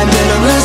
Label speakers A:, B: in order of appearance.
A: I've been around.